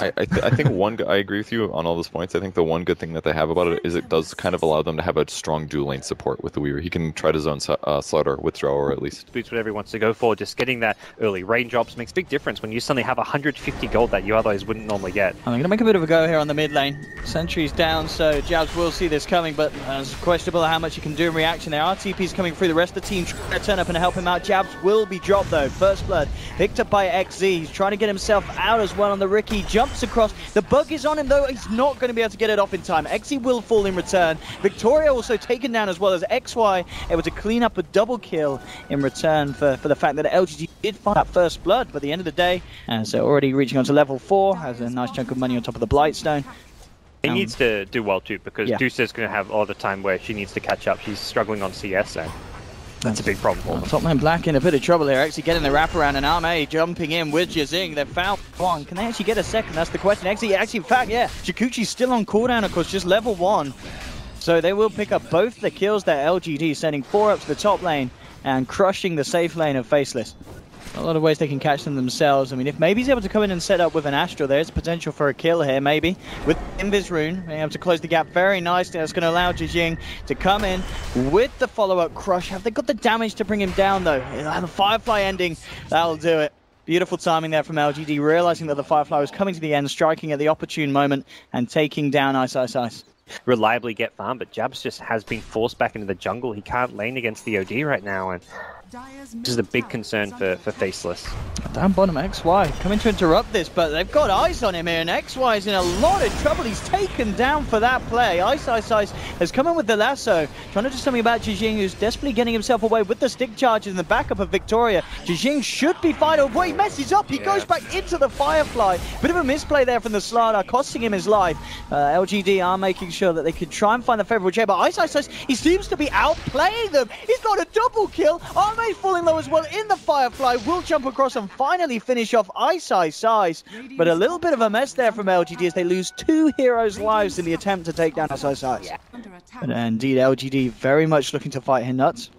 I I, th- I think one I agree with you on all those points. I think the one good thing that they have about it is it does kind of allow them to have a strong dual lane support with the Weaver. He can try to zone uh, Slaughter withdraw or at least boots whatever he wants to go for. Just getting that early range drops makes big difference when you suddenly have 150 gold that you otherwise wouldn't normally get. I'm going to make a bit of a go here on the mid lane. Sentry's down, so Jabs will see this coming, but it's questionable how much he can do in reaction there. RTP's coming through the rest of the team trying to turn up and help him out. Jabs will be dropped though. First blood picked up by XZ. He's trying to get himself out as well on the Riki. Jumps across. The bug is on him though. He's not going to be able to get it off in time. XZ will fall in return. Victoria also taken down as well as XY able to clean up a double kill in return for, for the fact that LGD did find that first blood. But at the end of the day, and they're already reaching on to level 4, has a nice chunk of money on top of the Blightstone. He um, needs to do well too because yeah. Dusa is going to have all the time where she needs to catch up. She's struggling on CS and that's a big problem for them. Top lane Black in a bit of trouble here, actually getting the wraparound and Ame jumping in with Jazing. They've found one. Can they actually get a second? That's the question. Actually, actually in fact, yeah, Shukuchi's still on cooldown, of course, just level one. So they will pick up both the kills that LGD, sending four up to the top lane and crushing the safe lane of Faceless. A lot of ways they can catch them themselves. I mean, if maybe he's able to come in and set up with an Astro, there's potential for a kill here, maybe. With Invis Rune, being able to close the gap very nicely. That's going to allow Jijing to come in with the follow-up crush. Have they got the damage to bring him down, though? The Firefly ending, that'll do it. Beautiful timing there from LGD, realizing that the Firefly was coming to the end, striking at the opportune moment, and taking down Ice Ice Ice reliably get farm, but Jabs just has been forced back into the jungle. He can't lane against the OD right now, and this is a big concern for, for Faceless. Down bottom, XY coming to interrupt this, but they've got eyes on him here, and XY is in a lot of trouble. He's taken down for that play. Ice Ice Ice has come in with the lasso, trying to do something about Jijing, who's desperately getting himself away with the stick charges and the backup of Victoria. Jijing should be fine. Oh boy, he messes up. He yeah. goes back into the Firefly. Bit of a misplay there from the Slardar, costing him his life. Uh, LGD are making sure that they can try and find the favorable chair, but Ice Ice Ice, he seems to be outplaying them. He's got a double kill. Falling low as well in the Firefly. Will jump across and finally finish off Ice Ice Ice. But a little bit of a mess there from LGD as they lose two heroes' lives in the attempt to take down Ice Ice Ice. But indeed, LGD very much looking to fight him nuts.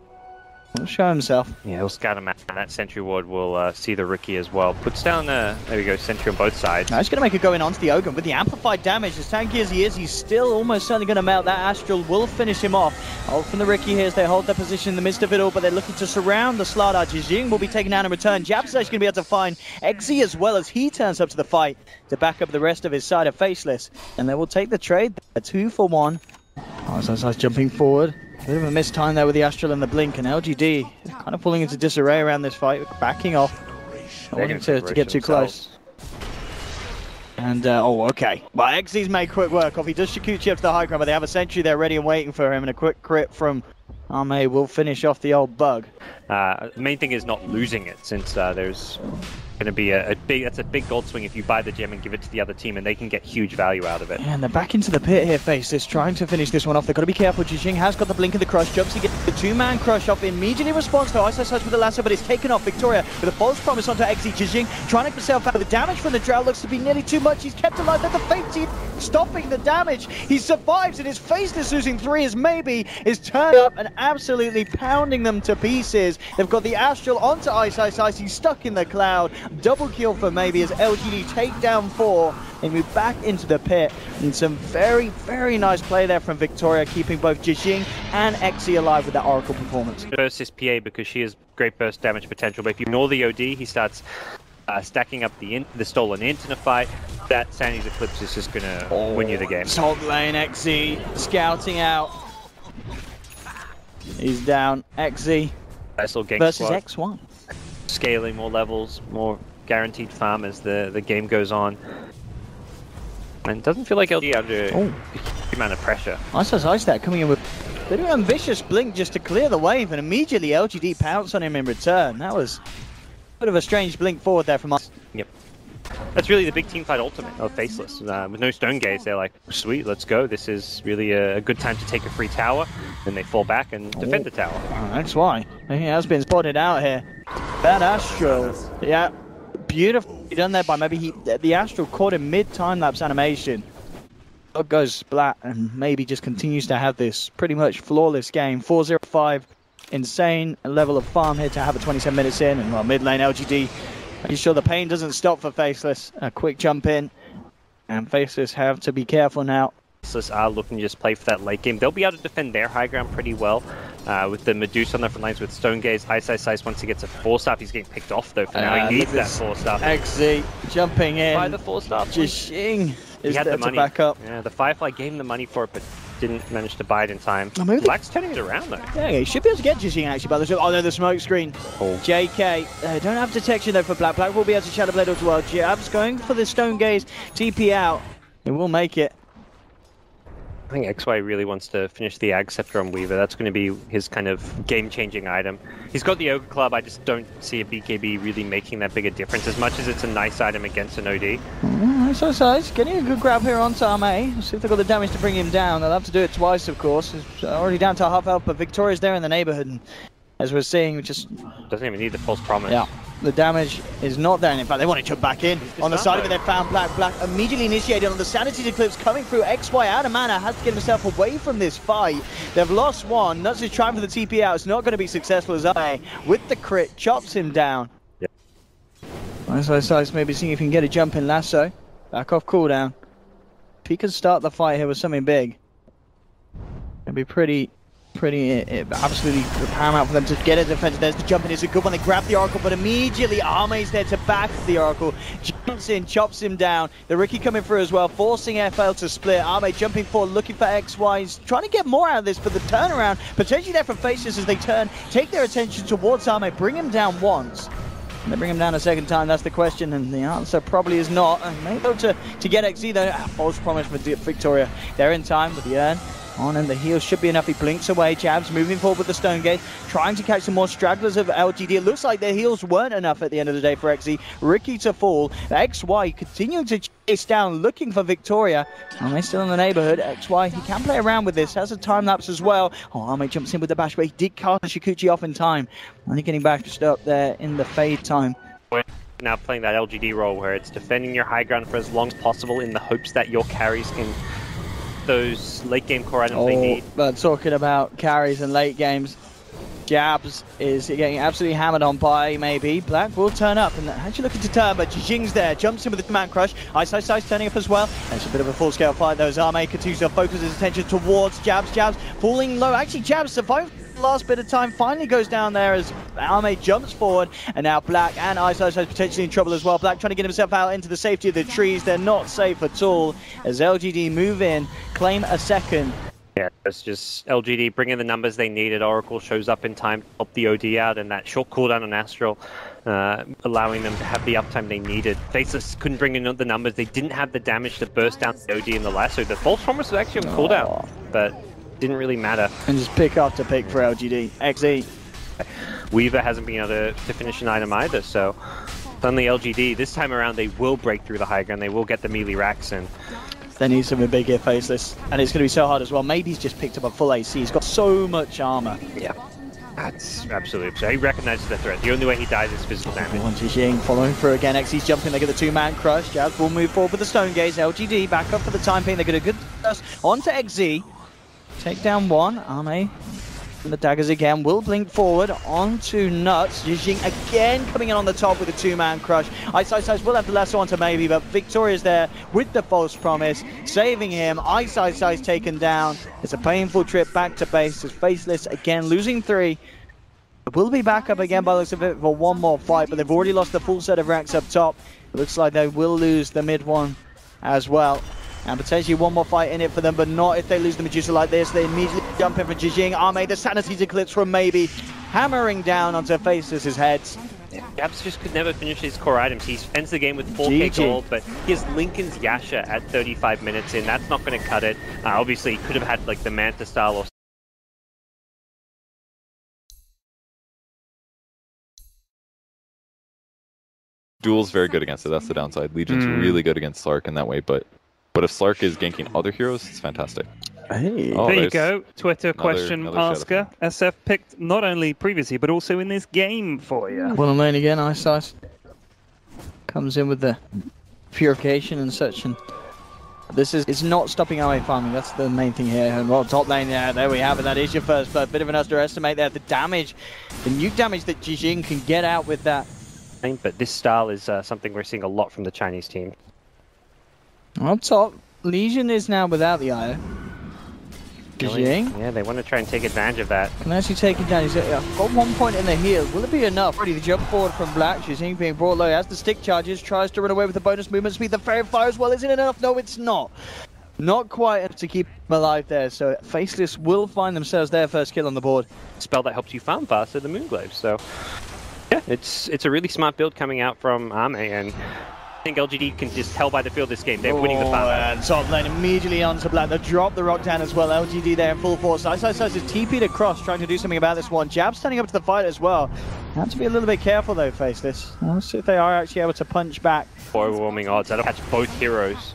He'll show himself. Yeah, he'll scout him out. That Sentry Ward will uh, see the Riki as well. Puts down, the... there we go, Sentry on both sides. Now he's going to make it going onto the Ogre with the amplified damage. As tanky as he is, he's still almost certainly going to melt. That Astral will finish him off. Hold from the Riki here as they hold their position in the midst of it all, but they're looking to surround the Slardar. Jijing will be taken down in return. Jab's going to be able to find Exi as well as he turns up to the fight to back up the rest of his side of Faceless. And they will take the trade. A two for one. Oh, so nice jumping forward. Bit of a missed time there with the Astral and the Blink, and LGD kind of falling into disarray around this fight, backing off. Not wanting to, to get too close. And, uh, oh, okay. Well, XZ's made quick work of. He does Shukuchi up to the high ground, but they have a sentry there ready and waiting for him, and a quick crit from Ame will finish off the old bug. Uh, the main thing is not losing it, since uh, there's going to be a, a, big that's a big gold swing if you buy the gem and give it to the other team and they can get huge value out of it. Yeah, and they're back into the pit here, Faceless, trying to finish this one off. They've got to be careful. Jijing has got the blink of the crush. Jumps to get the two-man crush off. Immediately responds to Ice Ice with the lasso, but it's taken off. Victoria with a false promise onto Exi. Jijing trying to get himself out. Of the damage from the drought looks to be nearly too much. He's kept alive. Then the Fate team stopping the damage. He survives, and his Faceless losing three is maybe is turned up and absolutely pounding them to pieces. They've got the Astral onto Ice Ice Ice. He's stuck in the cloud. Double kill for maybe as LGD take down four and move back into the pit. And some very, very nice play there from Victoria, keeping both Jijing and Exi alive with that Oracle performance. Versus PA because she has great burst damage potential, but if you ignore the OD, he starts uh, stacking up the in the stolen int in a fight. That Sandy's Eclipse is just gonna oh, win you the game. Top lane Exi scouting out. He's down. Exi versus squad. X1. Scaling more levels, more guaranteed farm as the, the game goes on. And doesn't feel like LG under oh. amount of pressure. Ice Ice Ice that coming in with a bit of an ambitious blink just to clear the wave, and immediately LGD pounce on him in return. That was a bit of a strange blink forward there from us. Yep. That's really the big team fight ultimate of Faceless. Uh, with no Stone Gaze, they're like, sweet, let's go. This is really a, a, good time to take a free tower. Then they fall back and defend oh. the tower. Oh, that's why. He has been spotted out here. That Astro. Yeah, beautifully done there by maybe he, the Astral caught him mid-time lapse animation. Dog goes splat and maybe just continues to have this pretty much flawless game. 4-0-5, insane level of farm here to have a 27 minutes in. And well, mid lane LGD Are you sure the pain doesn't stop for Faceless? A quick jump in. And Faceless have to be careful now. Faceless are looking to just play for that late game. They'll be able to defend their high ground pretty well. Uh, with the Medusa on the front lines with Stone Gaze, Ice Ice Ice once he gets a four star, he's getting picked off though for now. Uh, He needs that this. four star. XZ jumping in. By the four star. please. Jishing He is had there the to money. back up. Yeah, the Firefly gave him the money for it, but didn't manage to buy it in time. Oh, maybe- Black's turning it around though. Yeah, he should be able to get Jishing actually by the Oh no, the smoke screen. Oh. JK, uh, don't have detection though for Black. Black will be able to Shadow Blade as well. Jabs going for the Stone Gaze. TP out. He will make it. I think XY really wants to finish the Ag Scepter on Weaver. That's going to be his kind of game-changing item. He's got the Ogre Club. I just don't see a BKB really making that big a difference. As much as it's a nice item against an OD. Mm, so size, getting a good grab here on Tame. Let's see if they've got the damage to bring him down. They'll have to do it twice, of course. He's already down to half health, but Victoria's there in the neighborhood. And as we're seeing, just Doesn't even need the false promise. Yeah, the damage is not there. And in fact, they want to jump back in. On the side of it, they found Black. Black immediately initiated on the Sanity Eclipse coming through. XY out of mana has to get himself away from this fight. They've lost one. Nuts is trying for the TP out. It's not going to be successful as I, with the crit, chops him down. Yeah. Nice, nice, nice. Maybe seeing if he can get a jump in lasso. Back off cooldown. If he can start the fight here with something big, it'd be pretty, pretty, uh, uh, absolutely paramount for them to get a defense. There's the jump in. It's a good one. They grab the Oracle, but immediately Ame's there to back the Oracle. Jumps in, chops him down. The Riki coming through as well, forcing FL to split. Ame jumping forward, looking for XY. He's trying to get more out of this, but the turnaround potentially there from Faces as they turn, take their attention towards Ame, bring him down once. They bring him down a second time? That's the question, and the answer probably is not. And maybe to, to get XZ, though, ah, false promise for Victoria. They're in time with the urn. On and the heal should be enough. He blinks away. Jabs moving forward with the Stone Gaze, trying to catch some more stragglers of LGD. It looks like their heals weren't enough at the end of the day for XZ. Riki to fall. XY continuing to chase down, looking for Victoria. And they're still in the neighborhood. XY, he can play around with this. Has a time lapse as well. Oh, Ame jumps in with the bash, but he did cast Shukuchi off in time. Only getting bashed up there in the fade time. Now playing that LGD role where it's defending your high ground for as long as possible in the hopes that your carries can those late game core items they Oh, need. but talking about carries and late games, Jabs is getting absolutely hammered on by maybe. Black will turn up and actually looking to turn, but Jing's there, jumps in with the man crush. Ice Ice Ice turning up as well. It's a bit of a full scale fight though. Zame continues to focus his attention towards Jabs. Jabs falling low. Actually, Jabs survived last bit of time. Finally goes down there as Ame jumps forward, and now Black and Ice potentially in trouble as well. Black trying to get himself out into the safety of the trees. They're not safe at all as LGD move in, claim a second. Yeah, it's just LGD bringing the numbers they needed. Oracle shows up in time to help the OD out, and that short cooldown on Astral, uh, allowing them to have the uptime they needed. Faceless couldn't bring in the numbers. They didn't have the damage to burst down the OD in the lasso. The false promise was actually on cooldown, but didn't really matter. And just pick after pick for LGD. XE. Weaver hasn't been able to, to finish an item either, so suddenly LGD, this time around, they will break through the high ground. They will get the melee racks in. They need something big here, Faceless. And it's going to be so hard as well. Maybe he's just picked up a full AC. He's got so much armor. Yeah. That's absolutely absurd. He recognizes the threat. The only way he dies is physical damage. One Jing following through again. XE's jumping. They get the two-man crush. Jazz will move forward with the Stone Gaze. LGD back up for the time being. They get a good burst onto XZ. Take down one. Ame and the daggers again will blink forward onto Nuts. Jing again coming in on the top with a two-man crush. Ice Ice Ice will have the lasso onto maybe, but Victoria's there with the false promise, saving him. Ice Ice Ice taken down. It's a painful trip back to base as Faceless again losing three. Will be back up again by looks of it for one more fight, but they've already lost the full set of racks up top. It looks like they will lose the mid one as well. And potentially one more fight in it for them, but not if they lose the Medusa like this. They immediately jump in for Jijing. Ame, the Sanity's Eclipse from Maybe, hammering down onto Faceless' heads. Gabs just could never finish his core items. He ends the game with 4k GG. gold, but he has Linken's Yasha at 35 minutes in. That's not going to cut it. Uh, obviously, he could have had like the Manta style or Duel's very good against it. That's the downside. Legion's Mm. really good against Slark in that way, but but if Slark is ganking other heroes, it's fantastic. Hey. Oh, there you go. Twitter another- question another asker. SF picked not only previously but also in this game for you. Well, I'm lane again. Ice Ice comes in with the purification and such, and this is it's not stopping RA farming. That's the main thing here. And well, top lane, yeah, there we have it. That is your first, but bit of an underestimate there. The damage, the new damage that Jijing can get out with that but this style is uh, something we're seeing a lot from the Chinese team. Up top, Legion is now without the IO. Jing Yeah, they want to try and take advantage of that. can actually take. He's uh, got one point in the heal. Will it be enough? Ready to jump forward from Black. Jing being brought low as the stick charges, tries to run away with the bonus movement speed. The fair fire as well. Is it enough? No, it's not. Not quite enough to keep him alive there. So Faceless will find themselves their first kill on the board. Spell that helps you farm faster, the Moonglaive. So, yeah, it's it's a really smart build coming out from Ame, and think LGD can just tell by the feel of this game they're oh, winning the Oh, farm. and top lane immediately onto Black. They drop the rock down as well. LGD there in full force. Ice Ice Ice is TP'd across, trying to do something about this one. Jab standing up to the fight as well. Have to be a little bit careful though, Faceless. Let's see if they are actually able to punch back. Overwhelming odds. That'll catch both heroes.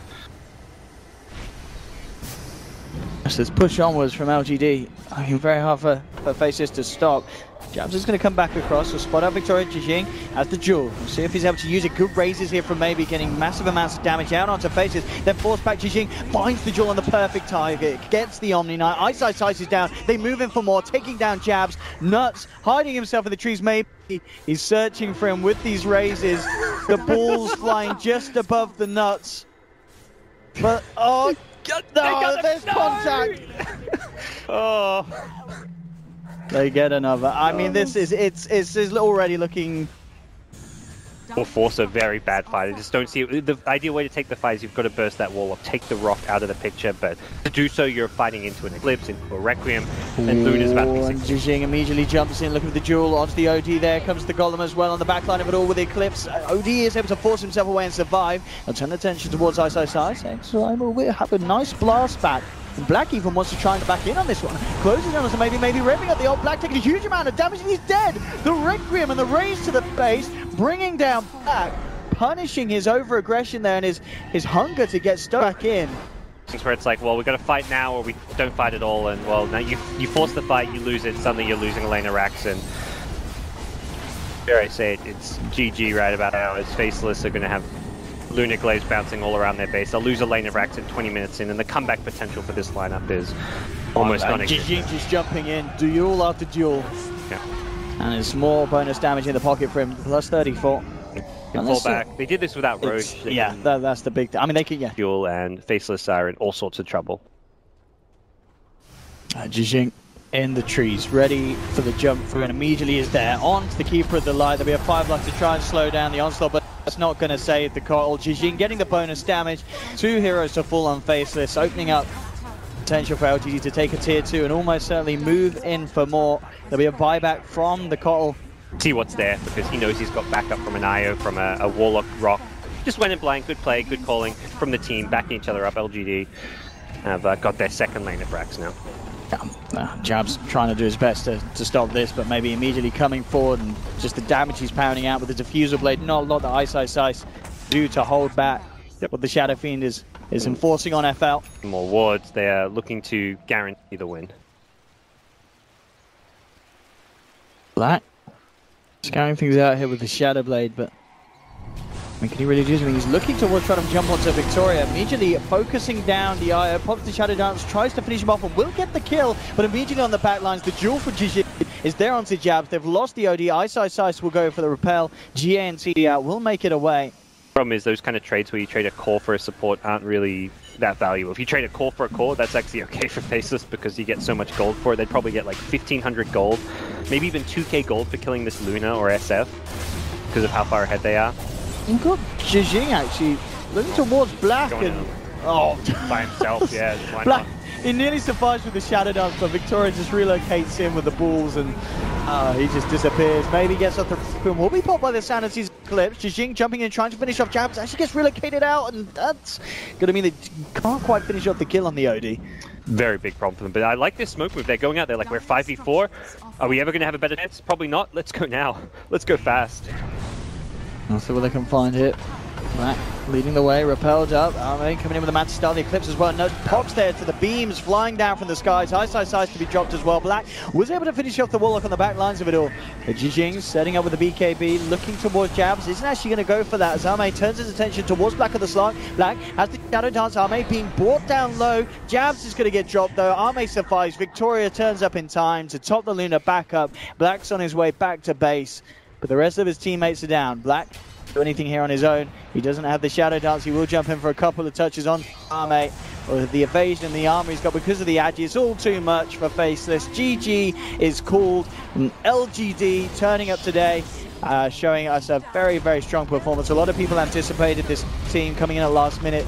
So this push onwards from LGD. I mean, very hard for, for Faceless to stop. Jabs is going to come back across, so spot out Victoria Jijing as the jewel. We'll see if he's able to use it. Good raises here from maybe getting massive amounts of damage out onto Faces. Then force back Jijing, finds the jewel on the perfect target, gets the Omni Knight. Ice Ice Ice is down. They move in for more, taking down Jabs. Nuts, hiding himself in the trees. Maybe he's searching for him with these raises. The balls flying just above the nuts. But, oh, no, there's contact. Oh, They get another. I mean, this is it's it's, it's already looking. will force a very bad fight. I just don't see it. The ideal way to take the fight is you've got to burst that wall or take the rock out of the picture, but to do so, you're fighting into an eclipse, into a requiem, and Luna's about to be and 60. Jijing immediately jumps in, looking for the jewel onto the OD. There comes the golem as well on the back line of it all with the eclipse. Uh, OD is able to force himself away and survive. And turn attention towards Ice Ice Ice. Will have a nice blast back. And Black even wants to try and back in on this one. Closes down so maybe maybe revving up the old Black, taking a huge amount of damage, and he's dead. The Requiem and the raise to the base, bringing down Black, punishing his over aggression there and his his hunger to get stuck back in. Where it's like, well, we've got to fight now, or we don't fight at all, and well, now you you force the fight, you lose it. Suddenly, you're losing Elena Rax, and dare I say it, it's GG right about now. It's faceless. are going to have Luna Glaives bouncing all around their base. They'll lose a lane of Rax in 20 minutes in, and the comeback potential for this lineup is almost And non-existent. Jijing just jumping in, duel after duel. Yeah. And it's more bonus damage in the pocket for him, plus 34. Can fall back. They did this without Roche. Yeah, that, that's the big thing. I mean, they can, yeah. Fuel and Faceless are in all sorts of trouble. Uh, Jijing in the trees, ready for the jump through, and immediately is there. On to the Keeper of the Light. There'll be a 5 luck to try and slow down the onslaught, but that's not going to save the Coral. Jijing getting the bonus damage. Two heroes to fall on Faceless, opening up potential for LGD to take a tier 2 and almost certainly move in for more. There'll be a buyback from the Coral. see what's there because he knows he's got backup from an IO, from a, a Warlock Rock. Just went in blind, good play, good calling from the team, backing each other up. LGD have uh, got their second lane of Brax now. Uh, Jab's trying to do his best to, to stop this, but maybe immediately coming forward and just the damage he's pounding out with the diffuser blade. Not a lot that Ice Ice Ice do to hold back what the Shadow Fiend is, is enforcing on FL. More wards, they are looking to guarantee the win. Black. scaring things out here with the Shadow Blade, but mean, can he really do something? He's looking towards trying to jump onto Victoria, immediately focusing down the IO, pops the Shadow Dance, tries to finish him off and will get the kill, but immediately on the back lines, the duel for Jijin is there onto Jabs. They've lost the OD. Ice Ice Ice will go for the repel. TD out uh, will make it away. Problem is, those kind of trades where you trade a core for a support aren't really that valuable. If you trade a core for a core, that's actually okay for Faceless because you get so much gold for it. They'd probably get like 1500 gold, maybe even 2k gold for killing this Luna or SF because of how far ahead they are. And good Jijing actually looking towards Black Going and oh By himself, yeah. Black. He nearly survives with the shadow dance, but Victoria just relocates him with the balls and uh, he just disappears. Maybe gets off the room. Will be popped by the Sanity's Eclipse. Jijing jumping in, trying to finish off Jabs. Actually gets relocated out, and that's going to mean they can't quite finish off the kill on the OD. Very big problem for them. But I like this smoke move. They're going out there like we're 5v4. Are we ever going to have a better chance? Probably not. Let's go now. Let's go fast. I'll see what they can find here. Black leading the way, repelled up. Ame coming in with a Mantis Star, the Eclipse as well. No pops there to the beams flying down from the skies. Ice Ice Ice to be dropped as well. Black was able to finish off the Warlock on the back lines of it all. Jijing setting up with the BKB, looking towards Jabs. Isn't actually going to go for that as Ame turns his attention towards Black of the Slot. Black has the Shadow Dance. Ame being brought down low. Jabs is going to get dropped though. Ame survives. Victoria turns up in time to top the Luna back up. Black's on his way back to base. But the rest of his teammates are down. Black do anything here on his own. He doesn't have the shadow dance. He will jump in for a couple of touches on Armate. Or the evasion and the armor he's got because of the Agi. It's all too much for Faceless. GG is called. LGD turning up today. Uh, showing us a very, very strong performance. A lot of people anticipated this team coming in at last minute.